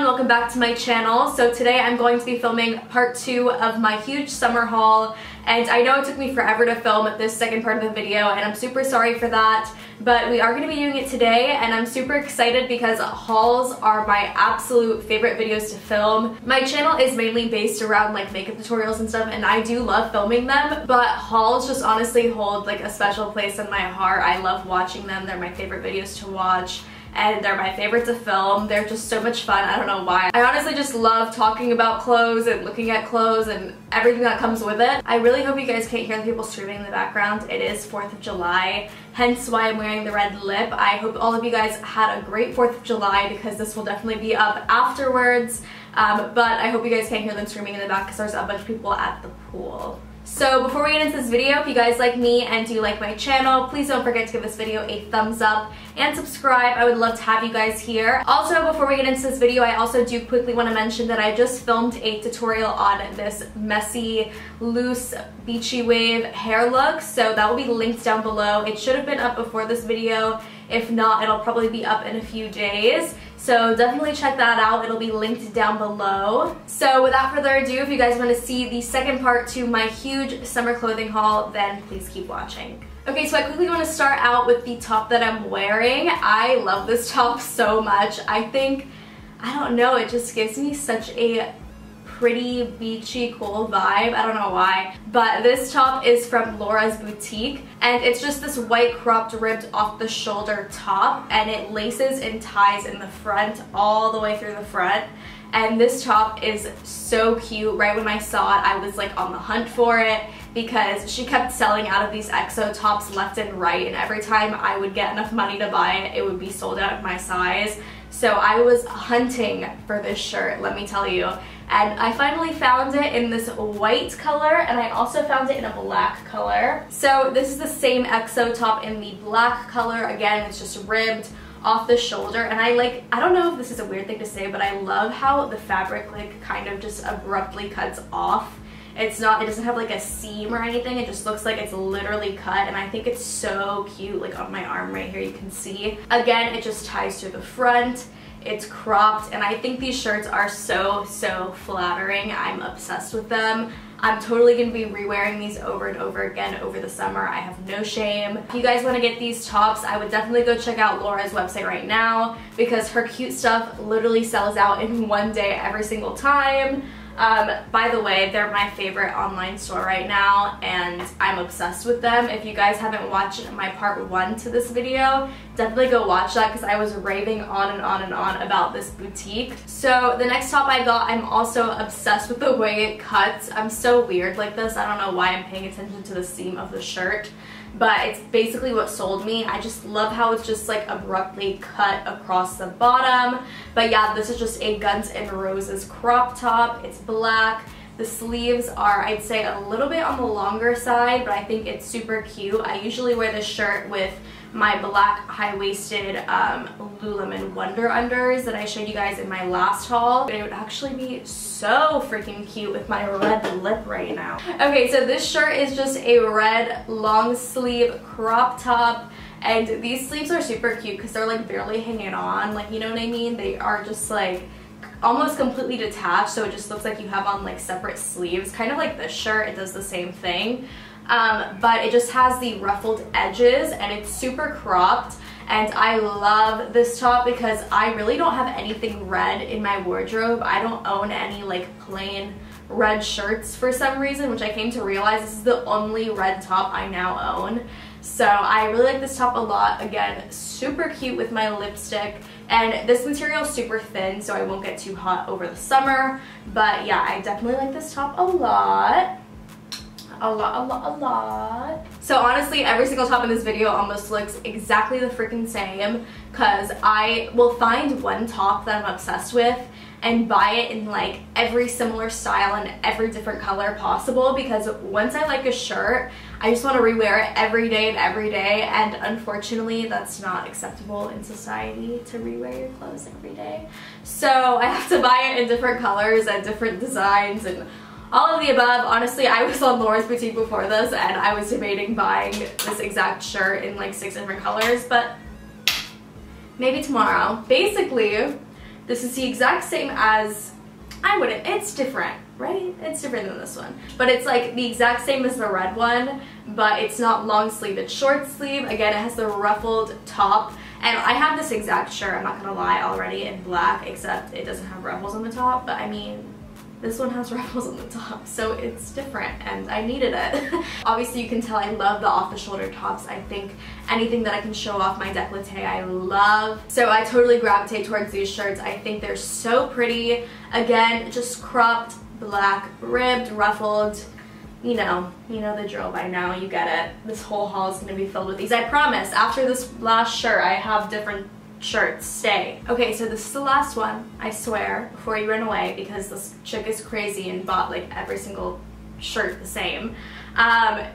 everyone, welcome back to my channel. So today I'm going to be filming part two of my huge summer haul and I know it took me forever to film this second part of the video and I'm super sorry for that but we are going to be doing it today and I'm super excited because hauls are my absolute favorite videos to film. My channel is mainly based around like makeup tutorials and stuff and I do love filming them but hauls just honestly hold like a special place in my heart. I love watching them. They're my favorite videos to watch and they're my favorite to film. They're just so much fun. I don't know why. I honestly just love talking about clothes and looking at clothes and everything that comes with it. I really hope you guys can't hear the people screaming in the background. It is 4th of July, hence why I'm wearing the red lip. I hope all of you guys had a great 4th of July because this will definitely be up afterwards. Um, but I hope you guys can't hear them screaming in the back because there's a bunch of people at the pool. So before we get into this video, if you guys like me and do like my channel, please don't forget to give this video a thumbs up and subscribe. I would love to have you guys here. Also, before we get into this video, I also do quickly want to mention that I just filmed a tutorial on this messy, loose, beachy wave hair look. So that will be linked down below. It should have been up before this video. If not, it'll probably be up in a few days. So definitely check that out. It'll be linked down below. So without further ado, if you guys want to see the second part to my huge summer clothing haul, then please keep watching. Okay, so I quickly want to start out with the top that I'm wearing. I love this top so much. I think, I don't know, it just gives me such a pretty beachy cool vibe. I don't know why. But this top is from Laura's Boutique and it's just this white cropped ribbed off the shoulder top and it laces and ties in the front all the way through the front. And this top is so cute. Right when I saw it I was like on the hunt for it because she kept selling out of these EXO tops left and right and every time I would get enough money to buy it it would be sold out of my size. So I was hunting for this shirt let me tell you and I finally found it in this white color and I also found it in a black color. So this is the same EXO top in the black color. Again, it's just ribbed off the shoulder. And I like I don't know if this is a weird thing to say but I love how the fabric like kind of just abruptly cuts off. It's not it doesn't have like a seam or anything. It just looks like it's literally cut and I think it's so cute like on my arm right here you can see. Again it just ties to the front it's cropped and I think these shirts are so, so flattering. I'm obsessed with them. I'm totally going to be re-wearing these over and over again over the summer. I have no shame. If you guys want to get these tops, I would definitely go check out Laura's website right now because her cute stuff literally sells out in one day every single time. Um, by the way, they're my favorite online store right now and I'm obsessed with them. If you guys haven't watched my part one to this video, definitely go watch that because I was raving on and on and on about this boutique. So the next top I got, I'm also obsessed with the way it cuts. I'm so weird like this. I don't know why I'm paying attention to the seam of the shirt but it's basically what sold me. I just love how it's just like abruptly cut across the bottom. But yeah, this is just a Guns N' Roses crop top. It's black. The sleeves are, I'd say, a little bit on the longer side, but I think it's super cute. I usually wear this shirt with my black high-waisted um, Lululemon Wonder Unders that I showed you guys in my last haul. But it would actually be so freaking cute with my red lip right now. Okay, so this shirt is just a red long sleeve crop top. And these sleeves are super cute because they're like barely hanging on. Like, you know what I mean? They are just like almost completely detached so it just looks like you have on like separate sleeves kind of like this shirt it does the same thing um, but it just has the ruffled edges and it's super cropped and I love this top because I really don't have anything red in my wardrobe. I don't own any like plain red shirts for some reason, which I came to realize this is the only red top I now own. So I really like this top a lot. Again, super cute with my lipstick. And this material is super thin, so I won't get too hot over the summer. But yeah, I definitely like this top a lot a lot, a lot, a lot. So honestly, every single top in this video almost looks exactly the freaking same because I will find one top that I'm obsessed with and buy it in like every similar style and every different color possible because once I like a shirt, I just want to rewear it every day and every day and unfortunately that's not acceptable in society to rewear your clothes every day. So I have to buy it in different colors and different designs and all of the above. Honestly, I was on Laura's Boutique before this and I was debating buying this exact shirt in like six different colors, but maybe tomorrow. Basically, This is the exact same as, I wouldn't, it's different, right? It's different than this one. But it's like the exact same as the red one, but it's not long sleeve, it's short sleeve. Again, it has the ruffled top. And I have this exact shirt, I'm not gonna lie, already in black, except it doesn't have ruffles on the top, but I mean, this one has ruffles on the top, so it's different and I needed it. Obviously you can tell I love the off-the-shoulder tops. I think anything that I can show off my decollete I love. So I totally gravitate towards these shirts. I think they're so pretty. Again, just cropped, black, ribbed, ruffled. You know, you know the drill by now, you get it. This whole haul is gonna be filled with these. I promise, after this last shirt, I have different shirts stay. Okay, so this is the last one, I swear, before you run away because this chick is crazy and bought like every single shirt the same. Um,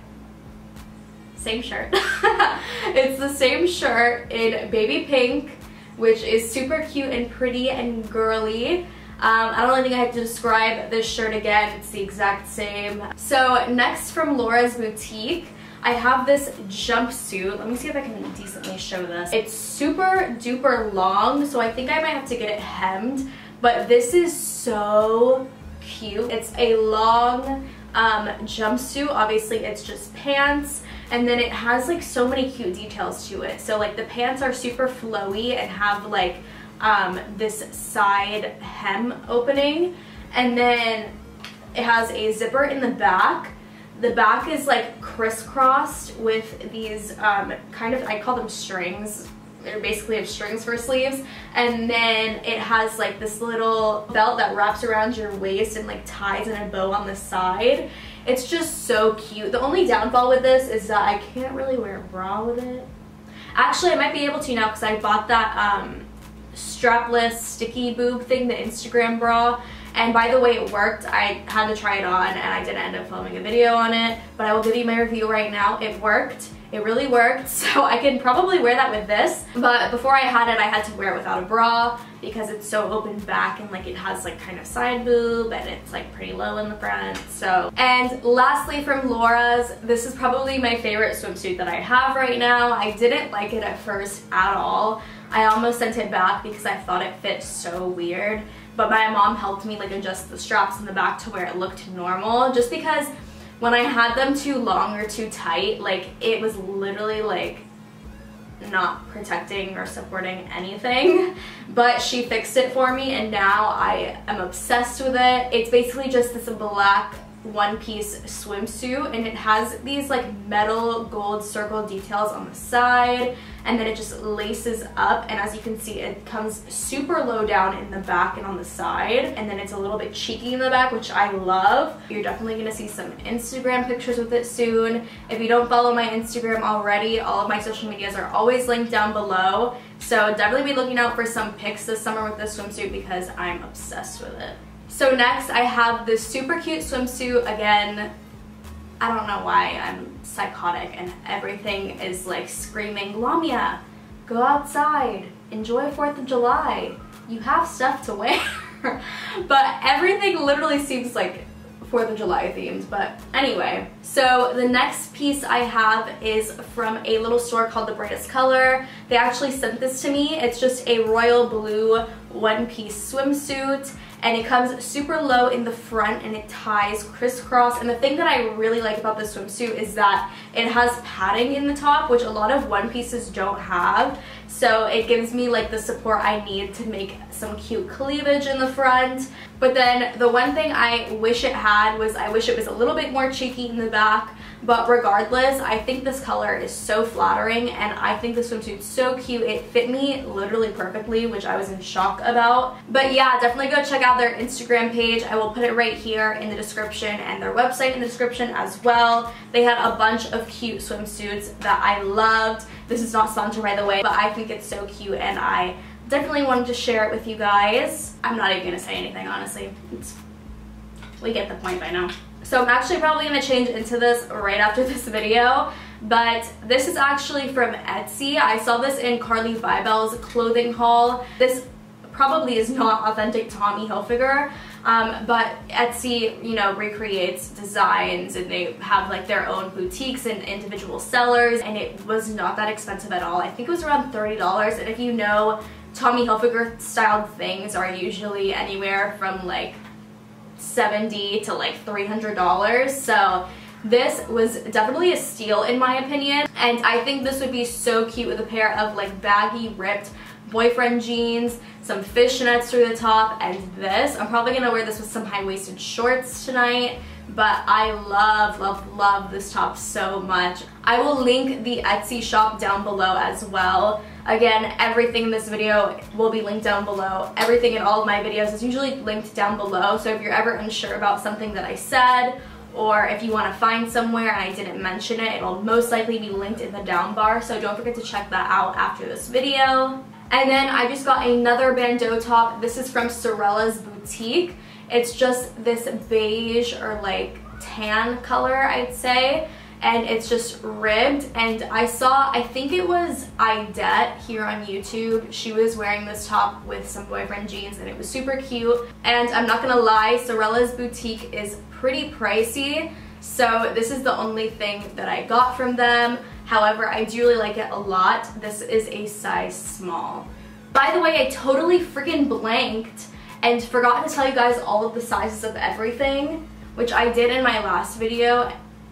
same shirt. it's the same shirt in baby pink, which is super cute and pretty and girly. Um, I don't really think I have to describe this shirt again. It's the exact same. So next from Laura's Boutique, I have this jumpsuit. Let me see if I can decently show this. It's super duper long, so I think I might have to get it hemmed, but this is so cute. It's a long um, jumpsuit. Obviously, it's just pants, and then it has like so many cute details to it. So like the pants are super flowy and have like um, this side hem opening, and then it has a zipper in the back the back is like crisscrossed with these um, kind of, I call them strings. They're basically have strings for sleeves. And then it has like this little belt that wraps around your waist and like ties in a bow on the side. It's just so cute. The only downfall with this is that I can't really wear a bra with it. Actually, I might be able to now because I bought that um, strapless sticky boob thing, the Instagram bra. And by the way, it worked. I had to try it on and I didn't end up filming a video on it, but I will give you my review right now. It worked. It really worked, so I can probably wear that with this. But before I had it, I had to wear it without a bra because it's so open back and like it has like kind of side boob and it's like pretty low in the front, so. And lastly from Laura's, this is probably my favorite swimsuit that I have right now. I didn't like it at first at all. I almost sent it back because I thought it fit so weird but my mom helped me like adjust the straps in the back to where it looked normal just because when I had them too long or too tight like it was literally like not protecting or supporting anything. But she fixed it for me and now I am obsessed with it. It's basically just this black one-piece swimsuit and it has these like metal gold circle details on the side and then it just laces up and as you can see it comes super low down in the back and on the side and then it's a little bit cheeky in the back which I love. You're definitely gonna see some Instagram pictures with it soon. If you don't follow my Instagram already, all of my social medias are always linked down below. So definitely be looking out for some pics this summer with this swimsuit because I'm obsessed with it. So next I have this super cute swimsuit. Again, I don't know why I'm psychotic and everything is like screaming, Lamia, go outside, enjoy 4th of July. You have stuff to wear. but everything literally seems like 4th of July themed, but anyway. So the next piece I have is from a little store called The Brightest Color. They actually sent this to me. It's just a royal blue one-piece swimsuit and it comes super low in the front and it ties crisscross. And the thing that I really like about this swimsuit is that it has padding in the top which a lot of one pieces don't have. So it gives me like the support I need to make some cute cleavage in the front. But then the one thing I wish it had was I wish it was a little bit more cheeky in the back but regardless, I think this color is so flattering and I think the swimsuit's so cute. It fit me literally perfectly, which I was in shock about. But yeah, definitely go check out their Instagram page. I will put it right here in the description and their website in the description as well. They had a bunch of cute swimsuits that I loved. This is not sponsored by the way, but I think it's so cute and I definitely wanted to share it with you guys. I'm not even gonna say anything, honestly. It's, we get the point by now. So I'm actually probably going to change into this right after this video. But this is actually from Etsy. I saw this in Carly Bybel's clothing haul. This probably is not authentic Tommy Hilfiger. Um, but Etsy, you know, recreates designs and they have like their own boutiques and individual sellers and it was not that expensive at all. I think it was around $30 and if you know Tommy Hilfiger styled things are usually anywhere from like 70 to like $300. So this was definitely a steal in my opinion. And I think this would be so cute with a pair of like baggy ripped boyfriend jeans, some fishnets through the top, and this. I'm probably gonna wear this with some high-waisted shorts tonight but I love, love, love this top so much. I will link the Etsy shop down below as well. Again, everything in this video will be linked down below. Everything in all of my videos is usually linked down below, so if you're ever unsure about something that I said, or if you want to find somewhere and I didn't mention it, it'll most likely be linked in the down bar, so don't forget to check that out after this video. And then I just got another bandeau top. This is from Sorella's Boutique. It's just this beige or like tan color, I'd say. And it's just ribbed. And I saw, I think it was Idette here on YouTube. She was wearing this top with some boyfriend jeans and it was super cute. And I'm not gonna lie, Sorella's Boutique is pretty pricey. So this is the only thing that I got from them. However, I do really like it a lot. This is a size small. By the way, I totally freaking blanked and forgot to tell you guys all of the sizes of everything, which I did in my last video,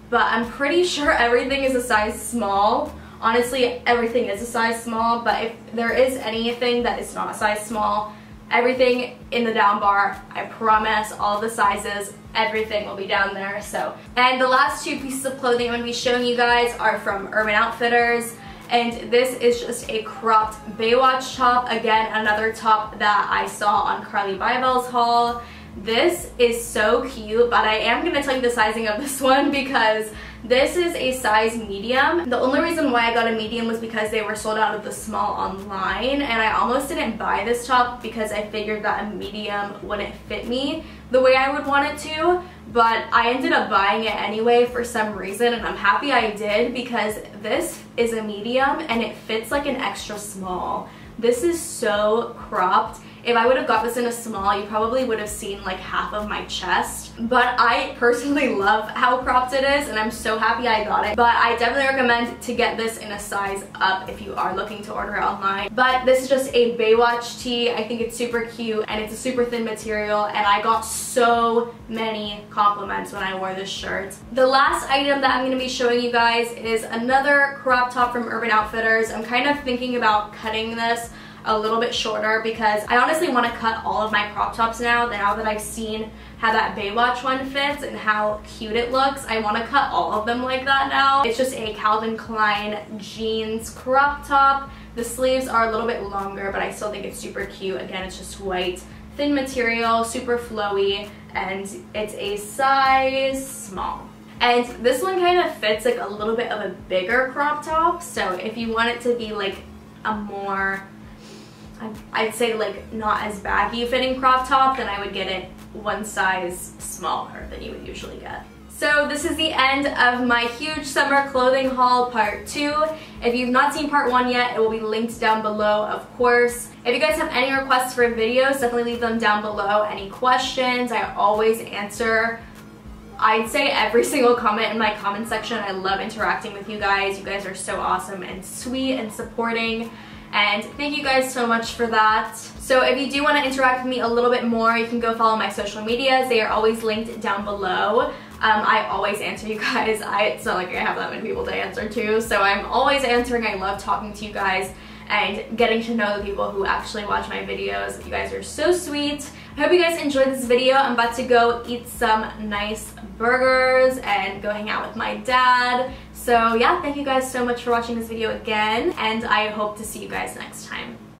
but I'm pretty sure everything is a size small. Honestly, everything is a size small, but if there is anything that is not a size small, everything in the down bar, I promise, all the sizes, everything will be down there, so. And the last two pieces of clothing I'm gonna be showing you guys are from Urban Outfitters and this is just a cropped Baywatch top. Again, another top that I saw on Carly Bybel's haul. This is so cute, but I am going to tell you the sizing of this one because this is a size medium. The only reason why I got a medium was because they were sold out of the small online and I almost didn't buy this top because I figured that a medium wouldn't fit me the way I would want it to but I ended up buying it anyway for some reason and I'm happy I did because this is a medium and it fits like an extra small. This is so cropped if I would have got this in a small, you probably would have seen like half of my chest. But I personally love how cropped it is and I'm so happy I got it. But I definitely recommend to get this in a size up if you are looking to order it online. But this is just a Baywatch tee. I think it's super cute and it's a super thin material and I got so many compliments when I wore this shirt. The last item that I'm going to be showing you guys is another crop top from Urban Outfitters. I'm kind of thinking about cutting this a little bit shorter because I honestly want to cut all of my crop tops now, now that I've seen how that Baywatch one fits and how cute it looks. I want to cut all of them like that now. It's just a Calvin Klein jeans crop top. The sleeves are a little bit longer, but I still think it's super cute. Again, it's just white, thin material, super flowy, and it's a size small. And this one kind of fits like a little bit of a bigger crop top. So if you want it to be like a more I'd say like not as baggy fitting crop top, then I would get it one size smaller than you would usually get. So this is the end of my huge summer clothing haul part two. If you've not seen part one yet, it will be linked down below, of course. If you guys have any requests for videos, definitely leave them down below. Any questions, I always answer. I'd say every single comment in my comment section. I love interacting with you guys. You guys are so awesome and sweet and supporting and thank you guys so much for that. So if you do want to interact with me a little bit more, you can go follow my social medias. They are always linked down below. Um, I always answer you guys. I, it's not like I have that many people to answer to, so I'm always answering. I love talking to you guys and getting to know the people who actually watch my videos. You guys are so sweet. I hope you guys enjoyed this video. I'm about to go eat some nice burgers and go hang out with my dad. So yeah, thank you guys so much for watching this video again, and I hope to see you guys next time.